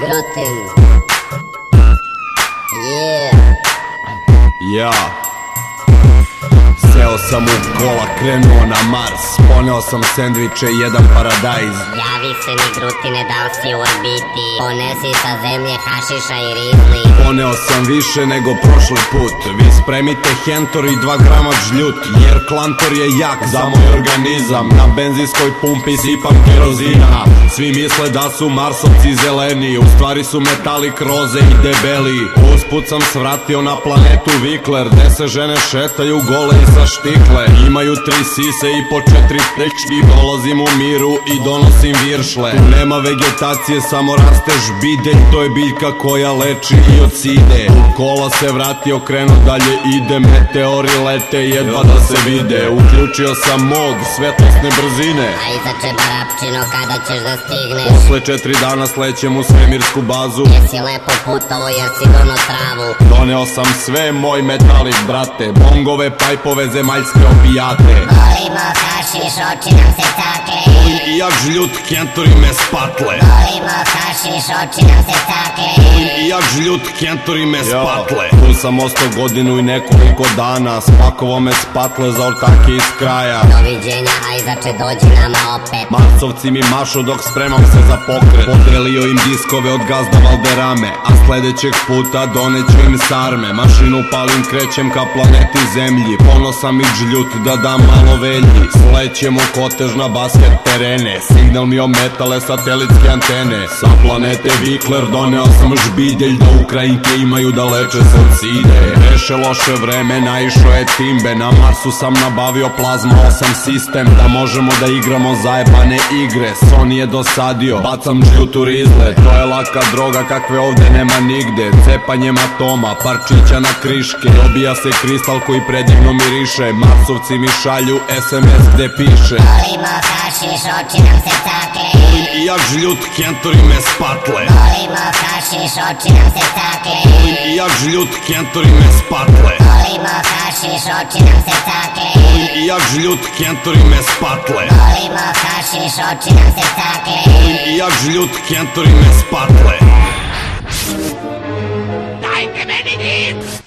nothing. Yeah. Yeah. Sam u kola, krenuo na Mars. Poneo sam sendviče i jedan paradajz. Javi se mi grutine da li si u orbiti. Ponesi sa zemlje hašiša i rizli. Poneo sam više nego prošli put. Vi spremite hentor i dva grama žljut Jer klantor je jak za moj organizam. Na benzinskoj pumpi sipam kerozina. Svi misle da su marsovci zeleni U stvari su metalik roze i debeli. Usput sam svratio na planetu Vikler Gde se žene šetaju gole i sa štikle Imaju tri sise i po četiri tečki. Dolazim u miru i donosim viršle. Tu nema vegetacije, samo raste žbidelj To je biljka koja leči i od side. U kola se vratio, krenuo dalje ide Meteori lete, jedva da se vide. Uključio sam mod, svetlosne brzine. A izače barapčino kada ćeš da stigneš? Posle četiri dana slećem u svemirsku bazu. Jesi lepo putovo jer si dono travu? Doneo sam sve, moj metalik, brate. Bongove, pajpove, zemaljske opijate. Volimo hašiš, oči nam se takle I jak žljut, kentori me spatle. Volimo hašiš, oči nam se takle I jak žljut, kentori me spatle. Tu sam ostao godinu i nekoliko dana Spakovo me spatle za ortake iz kraja. Doviđenja, a izače dođi nama opet. Marsovci mi mašu dok spremam se za pokret. Podelio im diskove od gazda Valderame A sledećeg puta doneću im sarme. Mašinu palim, krećem ka planeti zemlji. Ponosam i žljut da dam malo velji. Slećem u kotež na basket terene. Signal mi ometale satelitske antene. Sa planete Vikler doneo sam žbidelj Da Ukrajinke imaju da leče se od side Reše loše vreme, naišao je timbe. Na Marsu sam nabavio plazma 8 sistem Da možemo da igramo zajebane igre. Sony je dosadio, bacam žljutu rizle To je laka droga kakve ovde nema nigde. Cepanjem atoma, parčića na kriške. Dobija se kristal koji predivno miriše. Marsovci mi šalju SMS gde piše. Volimo hašiš, oči nam se takle I jak žljut, kentori me spatle. Volimo hašiš, oči nam se takle I jak žljut, kentori me spatle. Volimo hašiš, oči nam se takle I jak žljut, kentori me spatle. Volimo hašiš, oči nam se takle I jak žljut, kentori me spatle. Dajte meni dim!